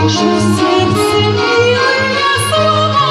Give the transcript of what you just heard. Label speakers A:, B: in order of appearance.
A: Слышу сердце милые слова,